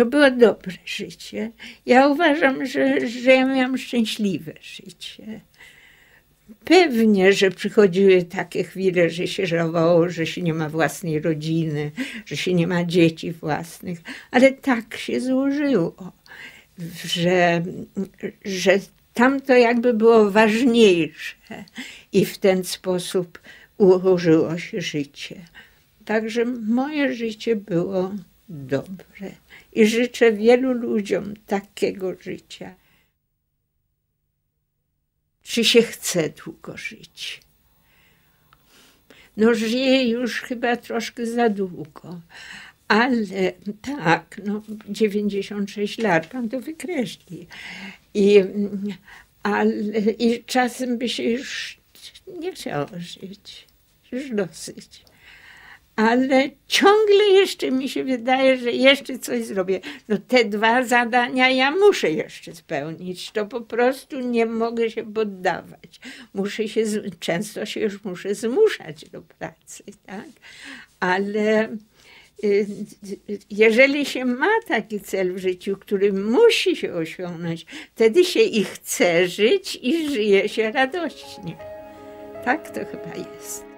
To było dobre życie. Ja uważam, że, że ja miałam szczęśliwe życie. Pewnie, że przychodziły takie chwile, że się żałowało, że się nie ma własnej rodziny, że się nie ma dzieci własnych, ale tak się złożyło, że, że tamto jakby było ważniejsze i w ten sposób ułożyło się życie. Także moje życie było dobre i życzę wielu ludziom takiego życia. Czy się chce długo żyć? No żyję już chyba troszkę za długo, ale tak, no 96 lat, pan to wykreśli. I, ale, I czasem by się już nie chciało żyć, już dosyć ale ciągle jeszcze mi się wydaje, że jeszcze coś zrobię. No te dwa zadania ja muszę jeszcze spełnić. To po prostu nie mogę się poddawać. Muszę się, często się już muszę zmuszać do pracy, tak? Ale y, jeżeli się ma taki cel w życiu, który musi się osiągnąć, wtedy się i chce żyć i żyje się radośnie. Tak to chyba jest.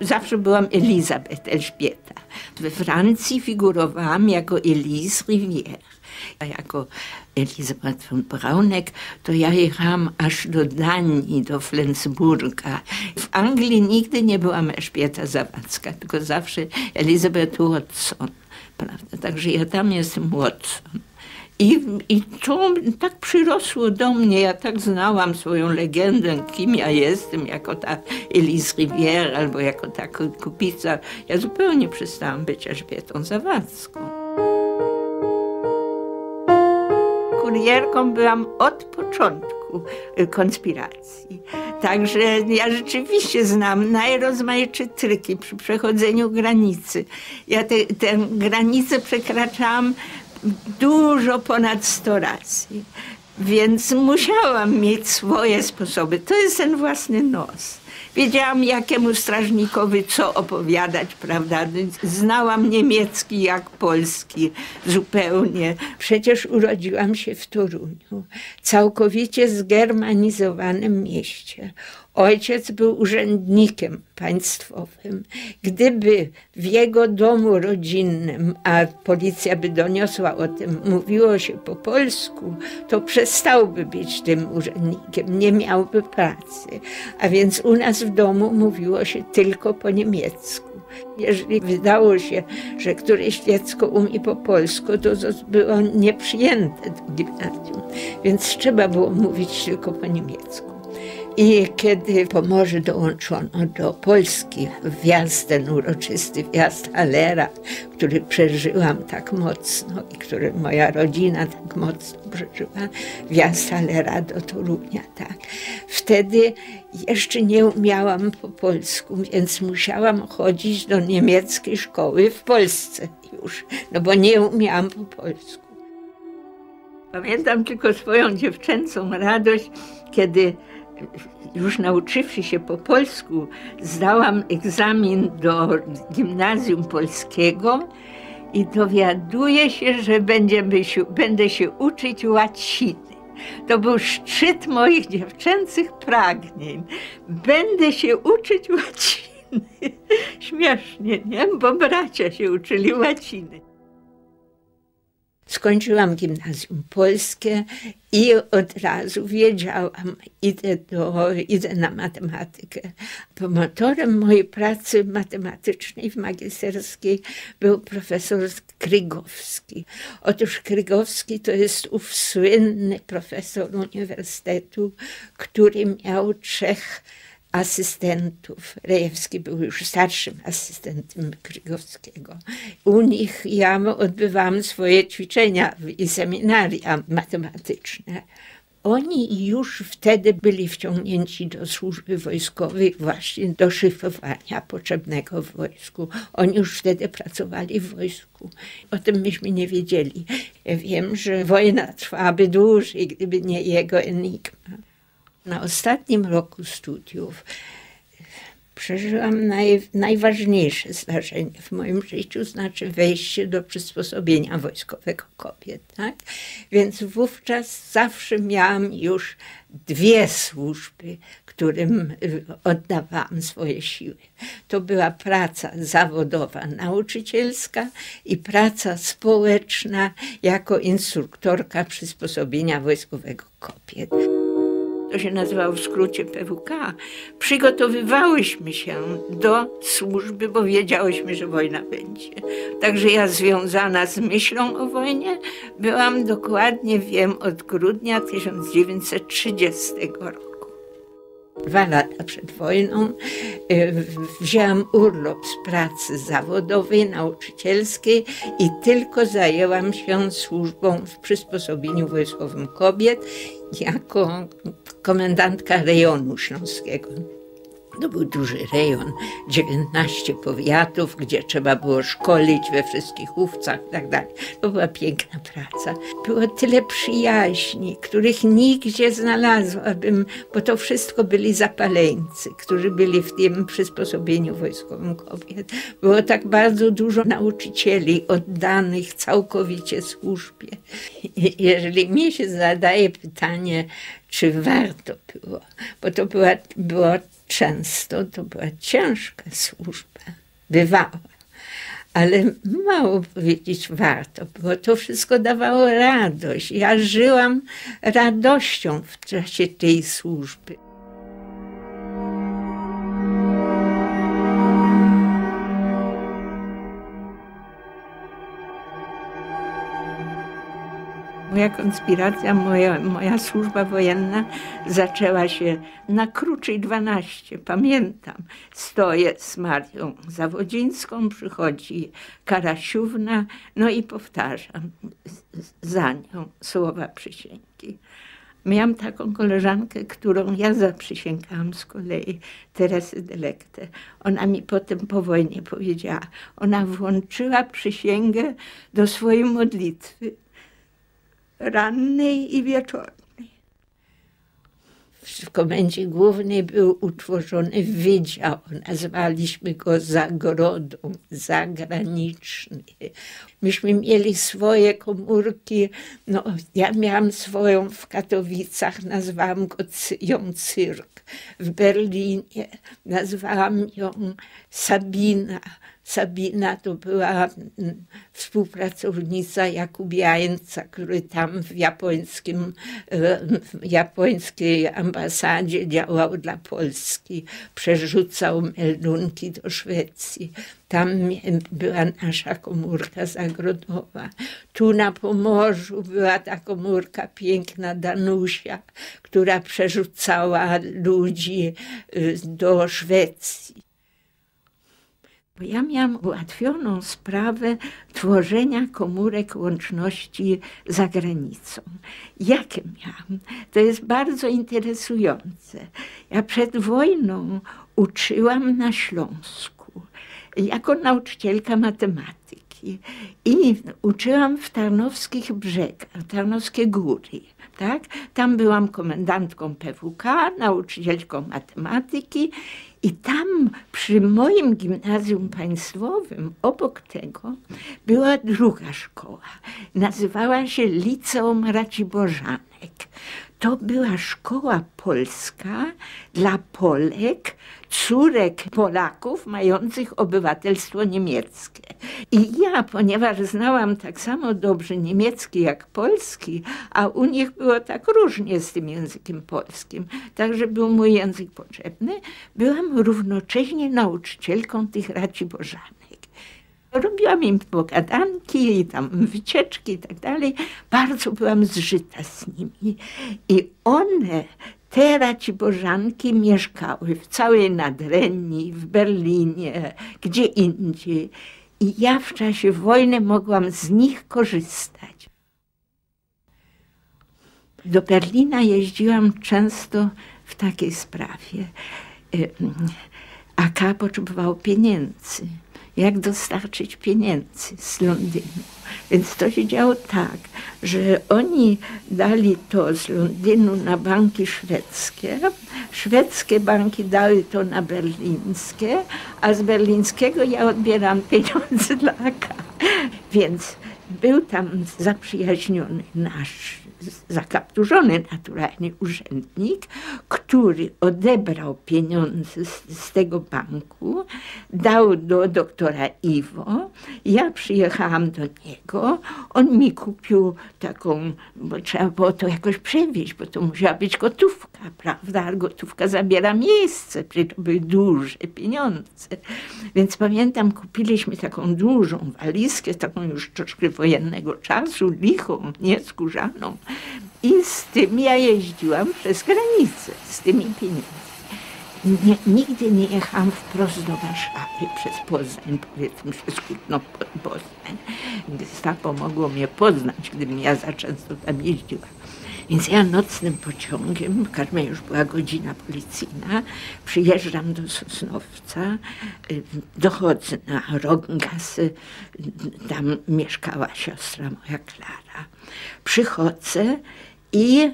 Zawsze byłam Elizabeth, Elżbieta. We Francji figurowałam jako Elise Rivière. A jako Elisabeth von Braunek, to ja jechałam aż do Danii, do Flensburga. W Anglii nigdy nie byłam Elżbieta Zawadzka, tylko zawsze Elizabeth Watson. Prawda? Także ja tam jestem Watson. I, I to tak przyrosło do mnie, ja tak znałam swoją legendę, kim ja jestem, jako ta Elise Rivière albo jako ta kupica. Ja zupełnie przestałam być Elżbietą Zawadzką. Kurierką byłam od początku konspiracji. Także ja rzeczywiście znam najrozmaitsze tryki przy przechodzeniu granicy. Ja tę granicę przekraczałam dużo ponad 100 razy. Więc musiałam mieć swoje sposoby. To jest ten własny nos. Wiedziałam, jakiemu strażnikowi co opowiadać, prawda? Znałam niemiecki jak polski zupełnie. Przecież urodziłam się w Toruniu, całkowicie zgermanizowanym mieście. Ojciec był urzędnikiem państwowym. Gdyby w jego domu rodzinnym, a policja by doniosła o tym, mówiło się po polsku, to przestałby być tym urzędnikiem, nie miałby pracy. A więc u nas w domu mówiło się tylko po niemiecku. Jeżeli wydało się, że któreś dziecko umie po polsku, to było nieprzyjęte do gimnazjum, więc trzeba było mówić tylko po niemiecku. I kiedy Pomorze dołączono do Polski, wjazd ten uroczysty, wjazd Halera, który przeżyłam tak mocno i który moja rodzina tak mocno przeżyła, wjazd Halera do Torunia, tak. Wtedy jeszcze nie umiałam po polsku, więc musiałam chodzić do niemieckiej szkoły w Polsce już, no bo nie umiałam po polsku. Pamiętam tylko swoją dziewczęcą radość, kiedy już nauczywszy się po polsku, zdałam egzamin do gimnazjum polskiego i dowiaduję się, że będziemy się, będę się uczyć łaciny. To był szczyt moich dziewczęcych pragnień. Będę się uczyć łaciny. Śmiesznie, nie? Bo bracia się uczyli łaciny. Skończyłam gimnazjum polskie i od razu wiedziałam, idę, do, idę na matematykę. Promotorem mojej pracy matematycznej w magisterskiej był profesor Krygowski. Otóż Krygowski to jest ów słynny profesor uniwersytetu, który miał trzech asystentów. Rejewski był już starszym asystentem Krygowskiego. U nich ja odbywałam swoje ćwiczenia i seminaria matematyczne. Oni już wtedy byli wciągnięci do służby wojskowej, właśnie do szyfrowania potrzebnego w wojsku. Oni już wtedy pracowali w wojsku. O tym myśmy nie wiedzieli. Ja wiem, że wojna trwałaby dłużej, gdyby nie jego enigma. Na ostatnim roku studiów przeżyłam naj, najważniejsze zdarzenie w moim życiu, znaczy wejście do przysposobienia wojskowego kobiet. Tak? Więc wówczas zawsze miałam już dwie służby, którym y, oddawałam swoje siły. To była praca zawodowa, nauczycielska i praca społeczna jako instruktorka przysposobienia wojskowego kobiet to się nazywało w skrócie PWK, przygotowywałyśmy się do służby, bo wiedziałyśmy, że wojna będzie. Także ja związana z myślą o wojnie byłam dokładnie, wiem, od grudnia 1930 roku dwa lata przed wojną y, wzięłam urlop z pracy zawodowej, nauczycielskiej i tylko zajęłam się służbą w przysposobieniu wojskowym kobiet jako komendantka rejonu śląskiego. To był duży rejon, 19 powiatów, gdzie trzeba było szkolić we wszystkich łówcach i tak. To była piękna praca. Było tyle przyjaźni, których nigdzie znalazłabym, bo to wszystko byli zapaleńcy, którzy byli w tym przysposobieniu wojskowym kobiet. Było tak bardzo dużo nauczycieli oddanych całkowicie służbie. Jeżeli mi się zadaje pytanie, czy warto było, bo to była, było często, to była ciężka służba, bywała, ale mało powiedzieć warto, bo to wszystko dawało radość. Ja żyłam radością w czasie tej służby. Moja konspiracja, moja, moja służba wojenna zaczęła się na Kruczej 12. Pamiętam, stoję z Marią Zawodzińską, przychodzi Karasiówna, no i powtarzam za nią słowa przysięgi. Miałam taką koleżankę, którą ja zaprzysięgałam z kolei, Teresy Delekte. Ona mi potem po wojnie powiedziała, ona włączyła przysięgę do swojej modlitwy rannej i wieczornej. W komendzie głównej był utworzony wydział, nazwaliśmy go Zagrodą, zagraniczny. Myśmy mieli swoje komórki, no, ja miałam swoją w Katowicach, nazwałam go, ją Cyrk. W Berlinie nazwałam ją Sabina Sabina to była mm, współpracownica Jakubiańca, który tam w, japońskim, w japońskiej ambasadzie działał dla Polski. Przerzucał meldunki do Szwecji. Tam była nasza komórka zagrodowa. Tu na Pomorzu była ta komórka piękna Danusia, która przerzucała ludzi y, do Szwecji. Bo ja miałam ułatwioną sprawę tworzenia komórek łączności za granicą. Jakie miałam? To jest bardzo interesujące. Ja przed wojną uczyłam na Śląsku jako nauczycielka matematyki i uczyłam w Tarnowskich Brzegach, Tarnowskie Góry. Tak? Tam byłam komendantką PWK, nauczycielką matematyki i tam przy moim gimnazjum państwowym, obok tego, była druga szkoła. Nazywała się Liceum Raciborzanek. To była szkoła polska dla Polek, córek Polaków mających obywatelstwo niemieckie. I ja, ponieważ znałam tak samo dobrze niemiecki jak polski, a u nich było tak różnie z tym językiem polskim, także był mój język potrzebny, byłam równocześnie nauczycielką tych Raciborzanek. Robiłam im pogadanki, tam wycieczki i tak dalej. Bardzo byłam zżyta z nimi. I one, te Raciborzanki, mieszkały w całej Nadrenii, w Berlinie, gdzie indziej. I ja w czasie wojny mogłam z nich korzystać. Do Berlina jeździłam często w takiej sprawie. Y, AK potrzebował pieniędzy. Jak dostarczyć pieniędzy z Londynu? Więc to się działo tak, że oni dali to z Londynu na banki szwedzkie, szwedzkie banki dały to na berlińskie, a z berlińskiego ja odbieram pieniądze dla AK. Więc był tam zaprzyjaźniony nasz zakapturzony naturalnie urzędnik, który odebrał pieniądze z, z, tego banku, dał do doktora Iwo. Ja przyjechałam do niego, on mi kupił taką, bo trzeba było to jakoś przewieźć, bo to musiała być gotówka, prawda? Gotówka zabiera miejsce, przecież to były duże pieniądze. Więc pamiętam, kupiliśmy taką dużą walizkę, taką już troszkę wojennego czasu, lichą, nie skórzaną. I z tym ja jeździłam przez granicę, z tymi pieniędzmi. Nie, nigdy nie jechałam wprost do Warszawy przez Poznań, powiedzmy przez Kutno Poznań. Gestapo mogło mnie poznać, gdybym ja za często tam jeździła. Więc ja nocnym pociągiem, w Karmie już była godzina policyjna, przyjeżdżam do Sosnowca, y, dochodzę na Rogngasy, tam mieszkała siostra moja Klara. Przychodzę i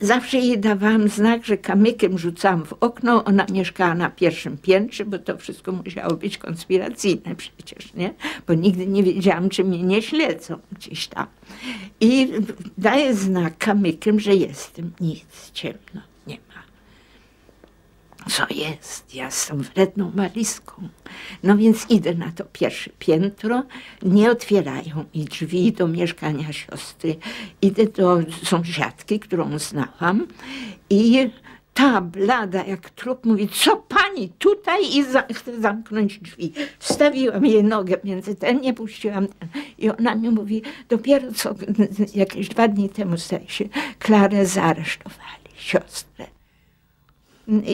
zawsze jej dawałam znak, że kamykiem rzucałam w okno. Ona mieszkała na pierwszym piętrze, bo to wszystko musiało być konspiracyjne przecież, nie? Bo nigdy nie wiedziałam, czy mnie nie śledzą gdzieś tam. I daję znak kamykiem, że jestem. Nic, ciemno co jest? Ja tą wredną walizką. No więc idę na to pierwsze piętro, nie otwierają mi drzwi do mieszkania siostry. Idę do sąsiadki, którą znałam i ta blada jak trup mówi, co pani tutaj i za, chcę zamknąć drzwi. Wstawiłam jej nogę między ten, nie puściłam ten. I ona mi mówi, dopiero co jakieś dwa dni temu staje się, Klarę zaaresztowali, siostrę.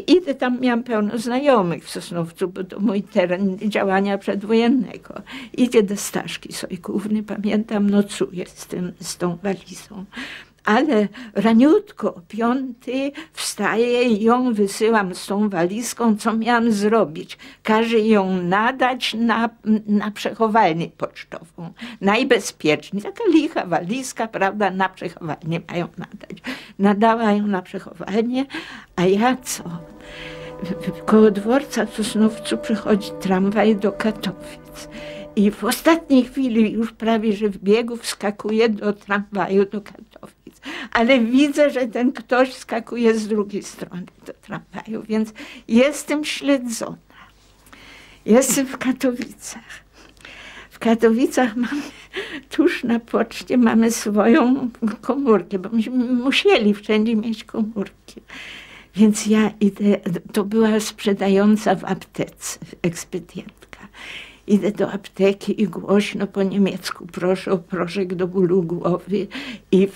Idę tam, miałam pełno znajomych w Sosnowcu, bo to mój teren działania przedwojennego. Idzie do Staszki Sojkówny, pamiętam, nocuję z, tym, z tą walizą ale raniutko o piąty wstaję i ją wysyłam z tą walizką, co miałam zrobić. Każę ją nadać na, na przechowalnię pocztową. Najbezpieczniej. Taka licha walizka, prawda, na przechowalnię mają nadać. Nadała ją na przechowalnię, a ja co? Koło dworca w Sosnowcu przychodzi tramwaj do Katowic. I w ostatniej chwili już prawie, że w biegu wskakuje do tramwaju do Katowic ale widzę, że ten ktoś skakuje z drugiej strony do tramwaju, więc jestem śledzona. Jestem w Katowicach. W Katowicach mamy, tuż na poczcie mamy swoją komórkę, bo myśmy musieli wszędzie mieć komórki. Więc ja idę, to była sprzedająca w aptece, ekspedientka. Idę do apteki i głośno po niemiecku proszę o proszek do bólu głowy i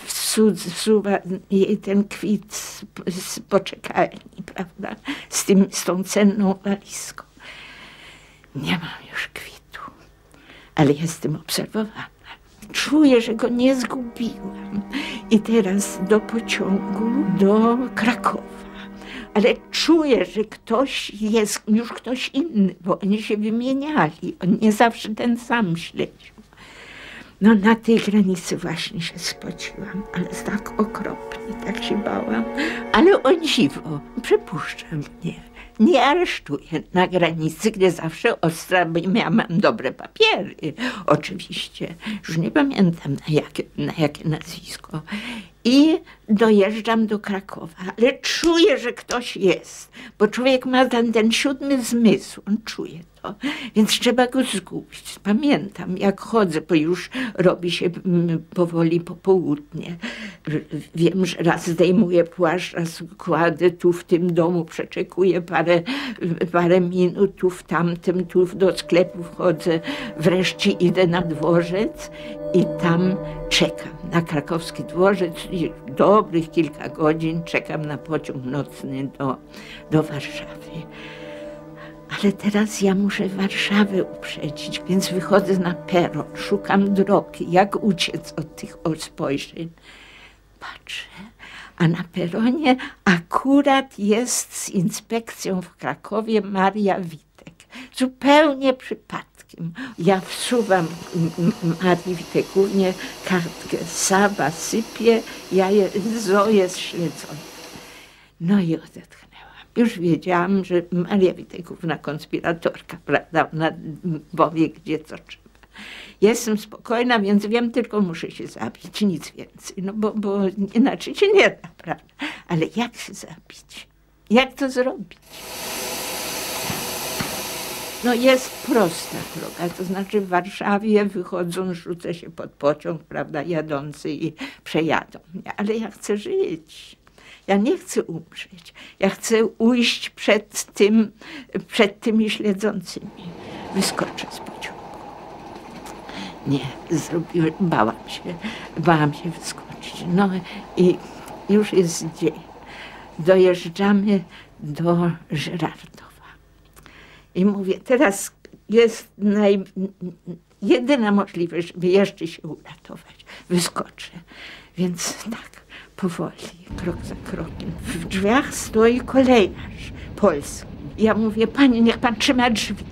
wsuwa jej ten kwit z, z poczekalni, prawda, z, tym, z tą cenną walizką. Nie mam już kwitu, ale jestem obserwowana. Czuję, że go nie zgubiłam. I teraz do pociągu do Krakowa ale czuję, że ktoś jest już ktoś inny, bo oni się wymieniali. On nie zawsze ten sam śledził. No na tej granicy właśnie się spociłam, ale tak okropnie, tak się bałam. Ale o dziwo, przepuszczam mnie. Nie aresztuję na granicy, gdzie zawsze ostra, bo miałam dobre papiery, oczywiście. Już nie pamiętam na jakie, na jakie nazwisko i dojeżdżam do Krakowa, ale czuję, że ktoś jest, bo człowiek ma ten, ten siódmy zmysł, on czuje więc trzeba go zgubić. Pamiętam, jak chodzę, bo już robi się mm, powoli popołudnie. Wiem, że raz zdejmuję płaszcz, raz kładę tu w tym domu, przeczekuję parę, parę minut, tu w tamtym, tu do sklepu wchodzę, wreszcie idę na dworzec i tam czekam na krakowski dworzec dobrych kilka godzin czekam na pociąg nocny do, do Warszawy. Ale teraz ja muszę Warszawę uprzedzić, więc wychodzę na peron, szukam drogi, jak uciec od tych spojrzeń. Patrzę, a na peronie akurat jest z inspekcją w Krakowie Maria Witek. Zupełnie przypadkiem. Ja wsuwam Marii Witekównie kartkę. Saba sypie, ja je, zo jest śledzone. No i odetchnęłam. Już wiedziałam, że Maria Witekówna konspiratorka, prawda? Ona powie, gdzie co trzeba. Jestem spokojna, więc wiem, tylko muszę się zabić, nic więcej. No bo, bo inaczej się nie da, prawda? Ale jak się zabić? Jak to zrobić? No jest prosta droga, to znaczy w Warszawie wychodzą, rzucę się pod pociąg, prawda, jadący i przejadą. Ale ja chcę żyć. Ja nie chcę umrzeć. Ja chcę ujść przed tym, przed tymi śledzącymi. Wyskoczę z pociągu. Nie, zrobiłem, bałam się, bałam się wyskoczyć. No i już jest dzień. Dojeżdżamy do Żyrardowa. I mówię, teraz jest naj, jedyna możliwość, żeby jeszcze się uratować. Wyskoczę. Więc tak, powoli, krok za krokiem. W drzwiach stoi kolejarz polski. Ja mówię, panie, niech pan trzyma drzwi.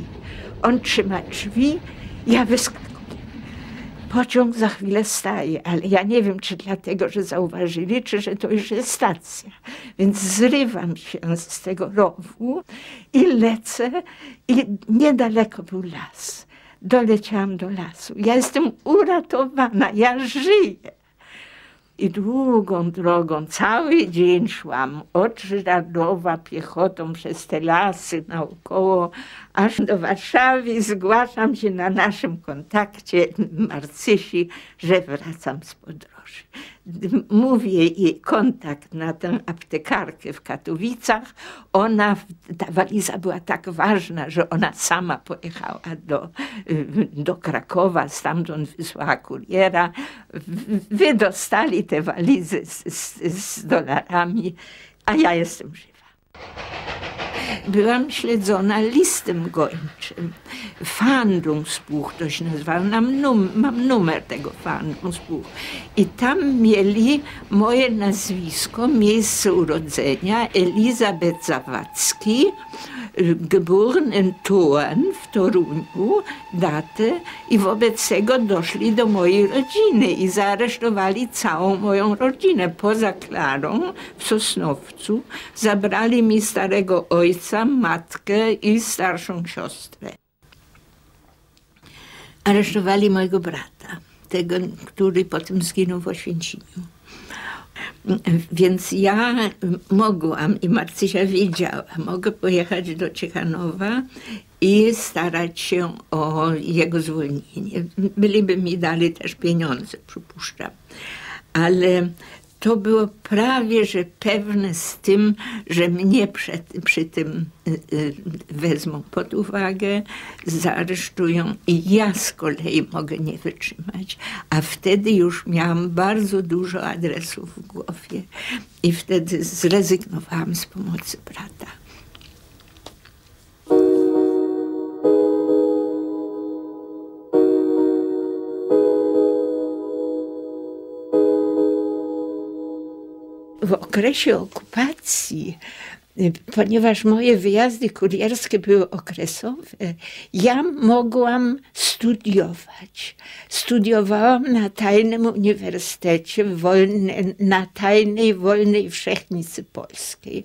On trzyma drzwi, ja wyskakuję. Pociąg za chwilę staje, ale ja nie wiem, czy dlatego, że zauważyli, czy że to już jest stacja. Więc zrywam się z tego rowu i lecę i niedaleko był las. Doleciałam do lasu. Ja jestem uratowana, ja żyję. I długą drogą, cały dzień szłam od Żyrardowa piechotą przez te lasy naokoło, aż do Warszawy. Zgłaszam się na naszym kontakcie Marcysi, że wracam z podróży. Mówię jej kontakt na tę aptekarkę w Katowicach. Ona, ta waliza była tak ważna, że ona sama pojechała do, do Krakowa, stamtąd wysłała kuriera. Wydostali te walizy z, z, z dolarami, a ja jestem żywa byłam śledzona listem gończym. Fandungsbuch to się nazywało. Mam, num mam numer tego Fandungsbuch. I tam mieli moje nazwisko, miejsce urodzenia, Elisabeth Zawadzki, geboren in w Toruniu, datę i wobec tego doszli do mojej rodziny i zaaresztowali całą moją rodzinę. Poza Klarą w Sosnowcu zabrali mi starego ojca, matkę i starszą siostrę. Aresztowali mojego brata, tego, który potem zginął w Oświęcimiu. Więc ja mogłam i Marcysia wiedziała, mogę pojechać do Ciechanowa i starać się o jego zwolnienie. Byliby mi dali też pieniądze, przypuszczam. Ale to było prawie że pewne z tym, że mnie przed, przy tym y, y, wezmą pod uwagę, zaaresztują i ja z kolei mogę nie wytrzymać. A wtedy już miałam bardzo dużo adresów w głowie i wtedy zrezygnowałam z pomocy brata. W okresie okupacji, ponieważ moje wyjazdy kurierskie były okresowe, ja mogłam studiować. Studiowałam na tajnym uniwersytecie, wolne, na tajnej, wolnej wszechnicy polskiej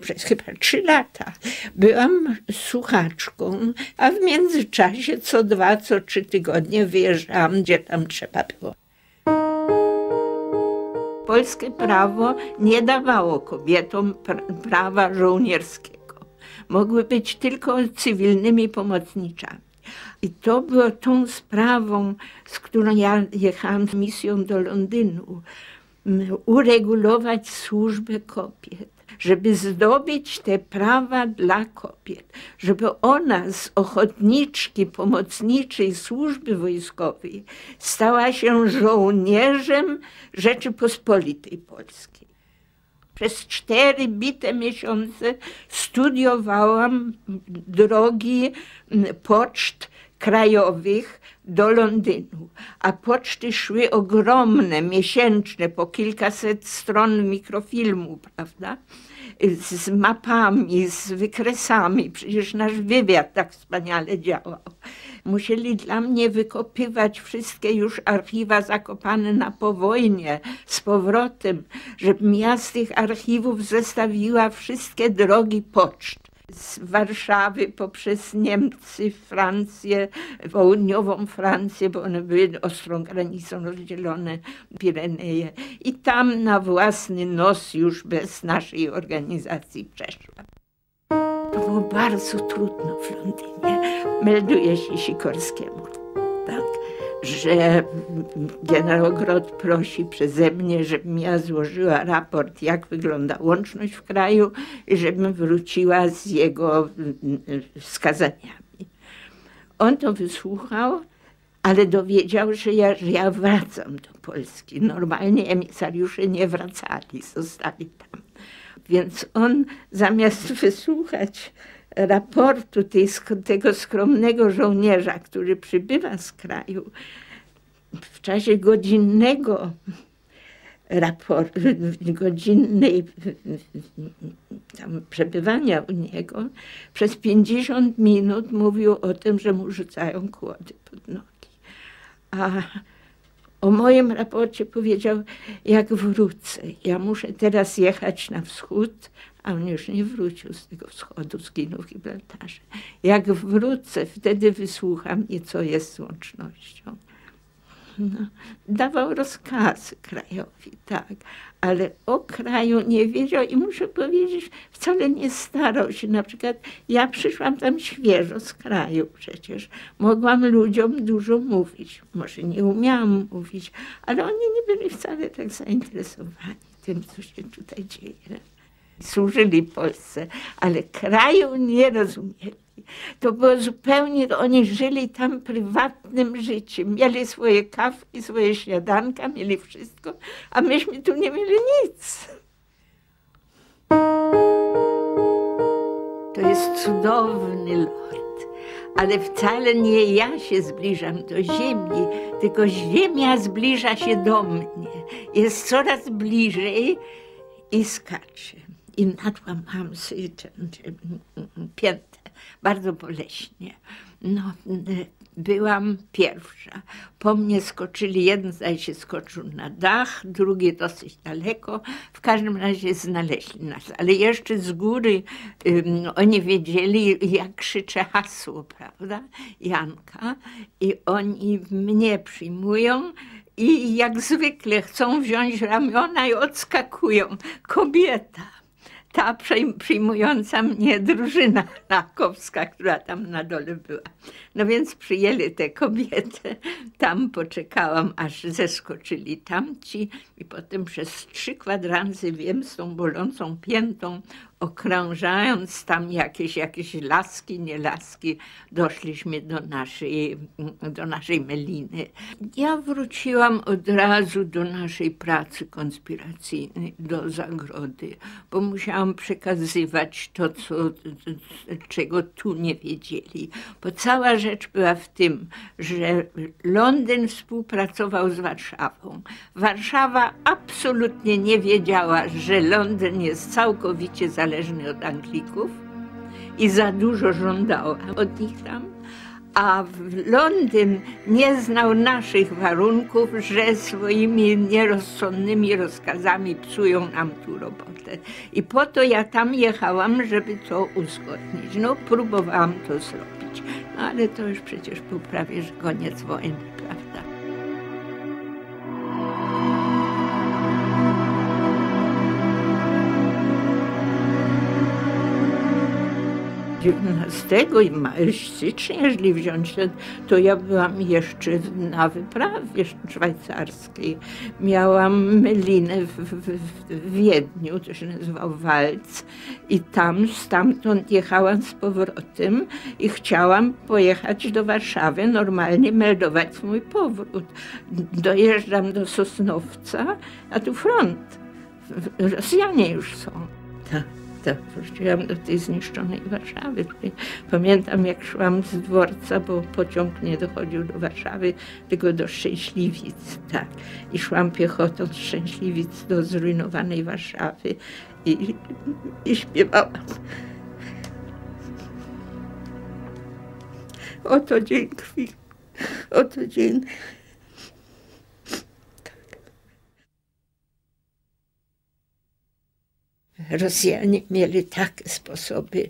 przez chyba trzy lata. Byłam słuchaczką, a w międzyczasie co dwa, co trzy tygodnie wyjeżdżałam, gdzie tam trzeba było. Polskie prawo nie dawało kobietom prawa żołnierskiego. Mogły być tylko cywilnymi pomocniczami. I to było tą sprawą, z którą ja jechałam z misją do Londynu, uregulować służbę kobiet żeby zdobyć te prawa dla kobiet, żeby ona z ochotniczki, pomocniczej służby wojskowej stała się żołnierzem Rzeczypospolitej Polskiej. Przez cztery bite miesiące studiowałam drogi poczt krajowych do Londynu, a poczty szły ogromne, miesięczne, po kilkaset stron mikrofilmu, prawda? Z mapami, z wykresami. Przecież nasz wywiad tak wspaniale działał. Musieli dla mnie wykopywać wszystkie już archiwa zakopane na powojnie z powrotem, żebym ja z tych archiwów zestawiła wszystkie drogi poczt z Warszawy poprzez Niemcy, Francję, południową Francję, bo one były ostrą granicą rozdzielone, Pireneje. I tam na własny nos już bez naszej organizacji przeszłam. To było bardzo trudno w Londynie. Melduje się Sikorskiemu, że generał Grot prosi przeze mnie, żebym ja złożyła raport, jak wygląda łączność w kraju i żebym wróciła z jego wskazaniami. On to wysłuchał, ale dowiedział, że ja, że ja wracam do Polski. Normalnie emisariusze nie wracali, zostali tam. Więc on zamiast wysłuchać raportu tej, tego skromnego żołnierza, który przybywa z kraju, w czasie godzinnego raportu, godzinnej tam przebywania u niego, przez 50 minut mówił o tym, że mu rzucają kłody pod nogi. A o moim raporcie powiedział, jak wrócę. Ja muszę teraz jechać na wschód, a on już nie wrócił z tego wschodu, zginął w Gibraltarze. Jak wrócę, wtedy wysłucham mnie, co jest z łącznością. No, dawał rozkazy krajowi, tak, ale o kraju nie wiedział i muszę powiedzieć, wcale nie starał się. Na przykład ja przyszłam tam świeżo z kraju przecież. Mogłam ludziom dużo mówić. Może nie umiałam mówić, ale oni nie byli wcale tak zainteresowani tym, co się tutaj dzieje. Służyli Polsce, ale kraju nie rozumieli. To było zupełnie, oni żyli tam prywatnym życiem. Mieli swoje kawki, swoje śniadanka, mieli wszystko, a myśmy tu nie mieli nic. To jest cudowny lord, ale wcale nie ja się zbliżam do ziemi, tylko ziemia zbliża się do mnie. Jest coraz bliżej i skacze. I nadłamam sobie piętę bardzo boleśnie. No, byłam pierwsza. Po mnie skoczyli, jeden zdaje się skoczył na dach, drugi dosyć daleko. W każdym razie znaleźli nas, ale jeszcze z góry um, oni wiedzieli, jak krzyczę hasło, prawda? Janka. I oni mnie przyjmują i jak zwykle chcą wziąć ramiona i odskakują. Kobieta ta przyjmująca mnie drużyna nakowska, która tam na dole była. No więc przyjęli tę kobietę, tam poczekałam, aż zeskoczyli tamci i potem przez trzy kwadranse wiem z tą bolącą piętą okrążając tam jakieś, jakieś laski, nie laski, doszliśmy do naszej, do naszej meliny. Ja wróciłam od razu do naszej pracy konspiracyjnej, do zagrody, bo musiałam przekazywać to, co, czego tu nie wiedzieli. Bo cała rzecz była w tym, że Londyn współpracował z Warszawą. Warszawa absolutnie nie wiedziała, że Londyn jest całkowicie zależny zależny od Anglików i za dużo żądał od nich tam. A Londyn nie znał naszych warunków, że swoimi nierozsądnymi rozkazami psują nam tu robotę. I po to ja tam jechałam, żeby to uzgodnić. No, próbowałam to zrobić, no, ale to już przecież był prawie koniec wojny, prawda? 19 stycznia, jeżeli wziąć ten, to ja byłam jeszcze na wyprawie szwajcarskiej. Miałam melinę w, w, w Wiedniu, to się nazywał Walc i tam, stamtąd jechałam z powrotem i chciałam pojechać do Warszawy, normalnie meldować mój powrót. Dojeżdżam do Sosnowca, a tu front. Rosjanie już są. Tak. Miasta. Wróciłam do tej zniszczonej Warszawy. Pamiętam, jak szłam z dworca, bo pociąg nie dochodził do Warszawy, tylko do Szczęśliwic. Tak. I szłam piechotą z Szczęśliwic do zrujnowanej Warszawy i, i śpiewałam. Oto dzień krwi, oto dzień Rosjanie mieli takie sposoby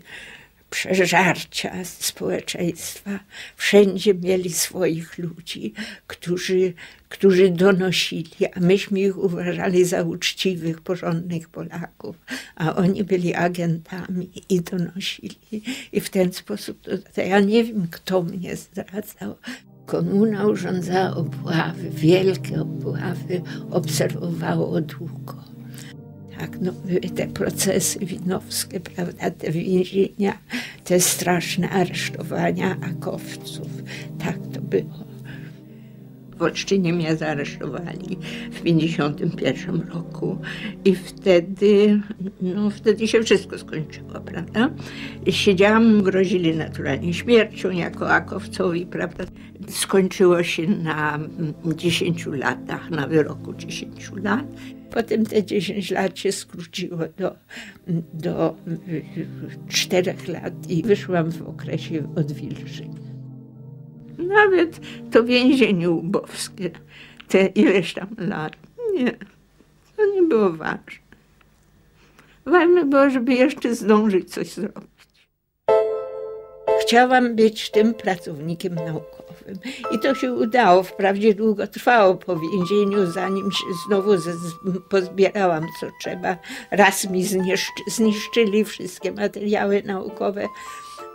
przeżarcia społeczeństwa. Wszędzie mieli swoich ludzi, którzy, którzy donosili, a myśmy ich uważali za uczciwych, porządnych Polaków, a oni byli agentami i donosili. I w ten sposób, to, ja nie wiem, kto mnie zdradzał. Komuna urządzała obławy, wielkie obławy, obserwowało długo tak, no, te procesy winowskie, prawda, te więzienia, te straszne aresztowania akowców. Tak to było. W Olsztynie mnie zaaresztowali w 1951 roku i wtedy, no wtedy się wszystko skończyło, prawda? Siedziałam, grozili naturalnie śmiercią jako akowcowi, prawda? Skończyło się na 10 latach, na wyroku 10 lat. Potem te 10 lat się skróciło do, do 4 lat i wyszłam w okresie odwilży. Nawet to więzienie ubowskie, te ileś tam lat, nie, to nie było ważne. Ważne było, żeby jeszcze zdążyć coś zrobić. Chciałam być tym pracownikiem naukowym. I to się udało. Wprawdzie długo trwało po więzieniu, zanim się znowu pozbierałam co trzeba. Raz mi zniszczyli wszystkie materiały naukowe,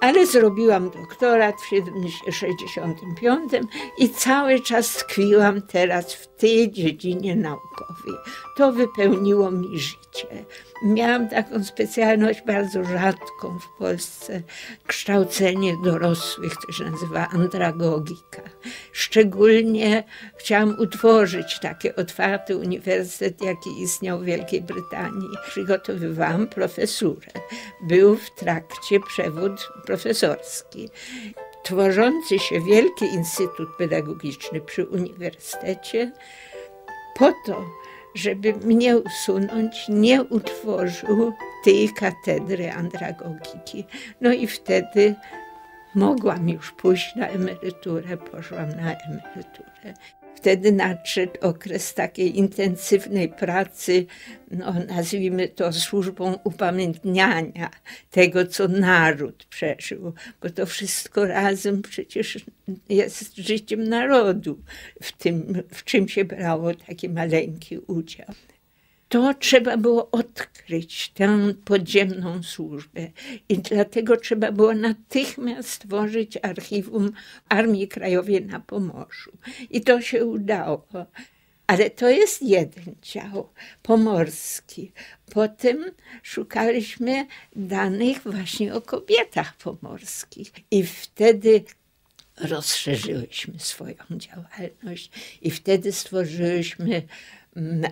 ale zrobiłam doktorat w 1965 i cały czas tkwiłam teraz w tej dziedzinie naukowej. To wypełniło mi życie. Miałam taką specjalność bardzo rzadką w Polsce, kształcenie dorosłych, to się nazywa andragogika. Szczególnie chciałam utworzyć taki otwarty uniwersytet, jaki istniał w Wielkiej Brytanii. Przygotowywałam profesurę. Był w trakcie przewód profesorski. Tworzący się Wielki Instytut Pedagogiczny przy uniwersytecie po to, żeby mnie usunąć, nie utworzył tej katedry andragogiki. No i wtedy mogłam już pójść na emeryturę, poszłam na emeryturę. Wtedy nadszedł okres takiej intensywnej pracy, no, nazwijmy to służbą upamiętniania tego, co naród przeżył, bo to wszystko razem przecież jest życiem narodu, w tym, w czym się brało taki maleńki udział to trzeba było odkryć tę podziemną służbę. I dlatego trzeba było natychmiast stworzyć archiwum Armii Krajowej na Pomorzu. I to się udało. Ale to jest jeden dział pomorski. Potem szukaliśmy danych właśnie o kobietach pomorskich. I wtedy rozszerzyłyśmy swoją działalność i wtedy stworzyliśmy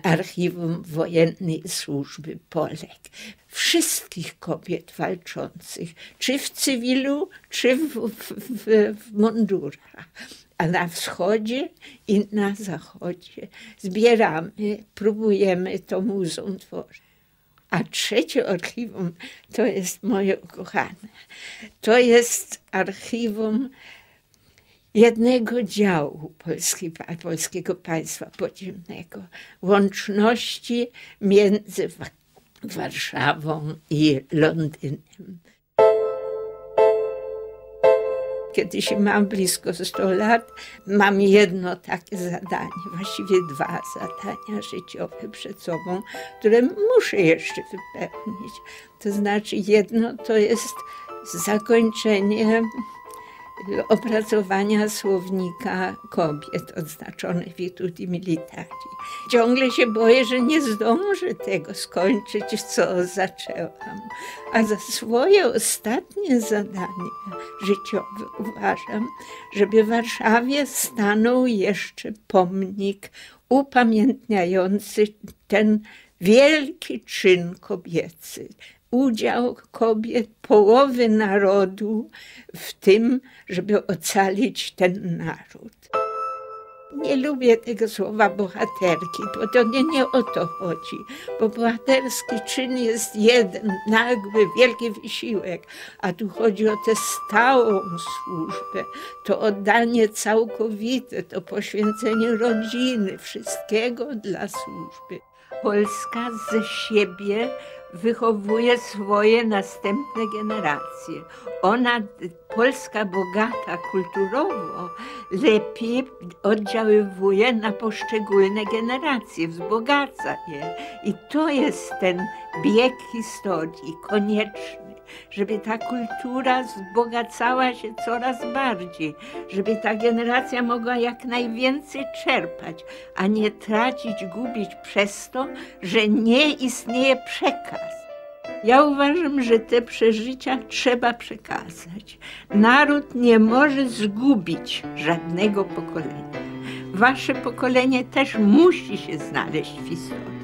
archiwum wojennej służby Polek. Wszystkich kobiet walczących, czy w cywilu, czy w, w, w, w mundurach. A na wschodzie i na zachodzie zbieramy, próbujemy to muzeum tworzyć. A trzecie archiwum to jest moje ukochane. To jest archiwum jednego działu Polski, polskiego państwa podziemnego, łączności między Warszawą i Londynem. Kiedy się mam blisko 100 lat, mam jedno takie zadanie, właściwie dwa zadania życiowe przed sobą, które muszę jeszcze wypełnić. To znaczy, jedno to jest zakończenie opracowania słownika kobiet odznaczonych virtuti militari. Ciągle się boję, że nie zdążę tego skończyć, co zaczęłam. A za swoje ostatnie zadanie życiowe uważam, żeby w Warszawie stanął jeszcze pomnik upamiętniający ten wielki czyn kobiecy udział kobiet, połowy narodu w tym, żeby ocalić ten naród. Nie lubię tego słowa bohaterki, bo to nie, nie o to chodzi, bo bohaterski czyn jest jeden, nagły, wielki wysiłek, a tu chodzi o tę stałą służbę, to oddanie całkowite, to poświęcenie rodziny, wszystkiego dla służby. Polska ze siebie wychowuje swoje następne generacje. Ona, Polska bogata kulturowo, lepiej oddziaływuje na poszczególne generacje, wzbogaca je. I to jest ten bieg historii konieczny, żeby ta kultura wzbogacała się coraz bardziej, żeby ta generacja mogła jak najwięcej czerpać, a nie tracić, gubić przez to, że nie istnieje przekaz. Ja uważam, że te przeżycia trzeba przekazać. Naród nie może zgubić żadnego pokolenia. Wasze pokolenie też musi się znaleźć w historii.